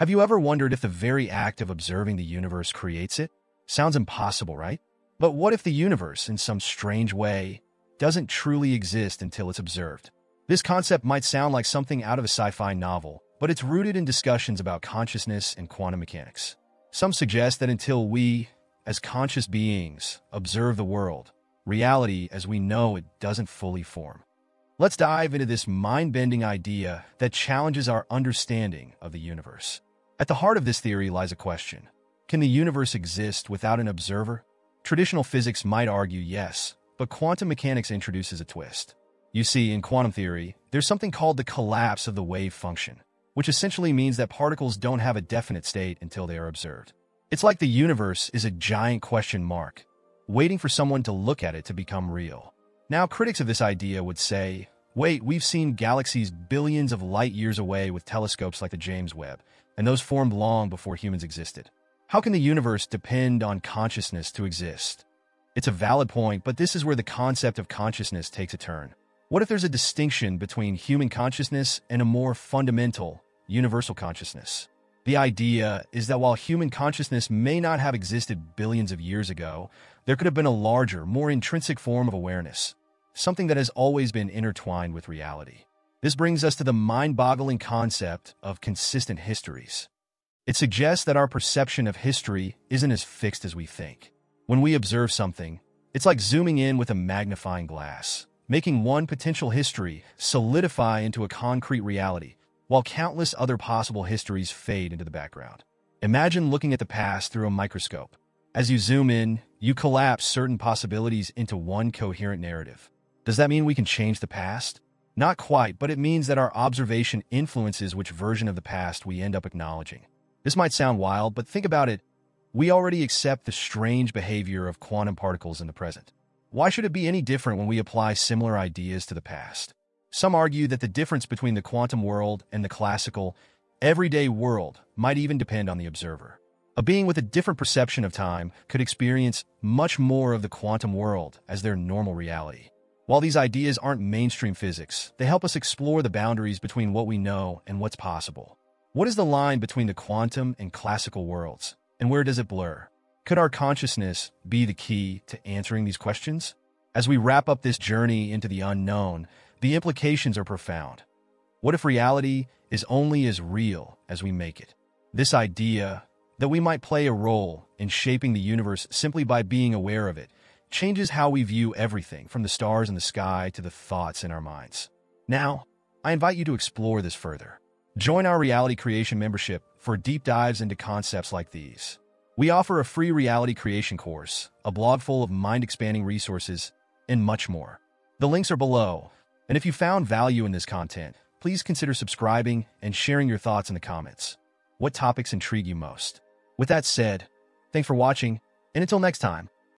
Have you ever wondered if the very act of observing the universe creates it? Sounds impossible, right? But what if the universe, in some strange way, doesn't truly exist until it's observed? This concept might sound like something out of a sci-fi novel, but it's rooted in discussions about consciousness and quantum mechanics. Some suggest that until we, as conscious beings, observe the world, reality as we know it doesn't fully form. Let's dive into this mind-bending idea that challenges our understanding of the universe. At the heart of this theory lies a question. Can the universe exist without an observer? Traditional physics might argue yes, but quantum mechanics introduces a twist. You see, in quantum theory, there's something called the collapse of the wave function, which essentially means that particles don't have a definite state until they are observed. It's like the universe is a giant question mark, waiting for someone to look at it to become real. Now, critics of this idea would say, wait, we've seen galaxies billions of light years away with telescopes like the James Webb, and those formed long before humans existed. How can the universe depend on consciousness to exist? It's a valid point, but this is where the concept of consciousness takes a turn. What if there's a distinction between human consciousness and a more fundamental, universal consciousness? The idea is that while human consciousness may not have existed billions of years ago, there could have been a larger, more intrinsic form of awareness, something that has always been intertwined with reality. This brings us to the mind-boggling concept of consistent histories. It suggests that our perception of history isn't as fixed as we think. When we observe something, it's like zooming in with a magnifying glass, making one potential history solidify into a concrete reality, while countless other possible histories fade into the background. Imagine looking at the past through a microscope. As you zoom in, you collapse certain possibilities into one coherent narrative. Does that mean we can change the past? Not quite, but it means that our observation influences which version of the past we end up acknowledging. This might sound wild, but think about it. We already accept the strange behavior of quantum particles in the present. Why should it be any different when we apply similar ideas to the past? Some argue that the difference between the quantum world and the classical, everyday world might even depend on the observer. A being with a different perception of time could experience much more of the quantum world as their normal reality. While these ideas aren't mainstream physics, they help us explore the boundaries between what we know and what's possible. What is the line between the quantum and classical worlds, and where does it blur? Could our consciousness be the key to answering these questions? As we wrap up this journey into the unknown, the implications are profound. What if reality is only as real as we make it? This idea that we might play a role in shaping the universe simply by being aware of it changes how we view everything from the stars in the sky to the thoughts in our minds. Now, I invite you to explore this further. Join our reality creation membership for deep dives into concepts like these. We offer a free reality creation course, a blog full of mind-expanding resources, and much more. The links are below, and if you found value in this content, please consider subscribing and sharing your thoughts in the comments. What topics intrigue you most? With that said, thanks for watching, and until next time.